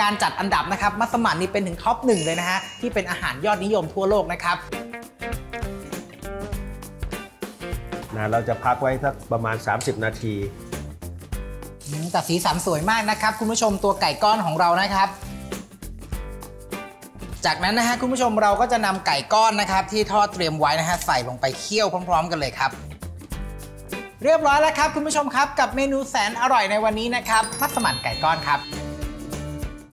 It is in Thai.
การจัดอันดับนะครับมัสมั่นนี่เป็นถึงท็อปหนึ่งเลยนะฮะที่เป็นอาหารยอดนิยมทั่วโลกนะครับนะเราจะพักไว้สักประมาณ 30 นาทีแต่สีสันสวยมากนะครับ คุณผู้ชมตัวไก่ก้อนของเรานะครับ จากนั้นนะฮะคุณผู้ชมเราก็จะนำไก่ก้อนนะครับ ที่ทอดเตรียมไว้นะฮะใส่ลงไปเคี่ยวพร้อม ๆ กันเลยครับ เรียบร้อยแล้วครับ คุณผู้ชมครับกับเมนูแสนอร่อยในวันนี้นะครับมัสมั่นไก่ก้อนครับ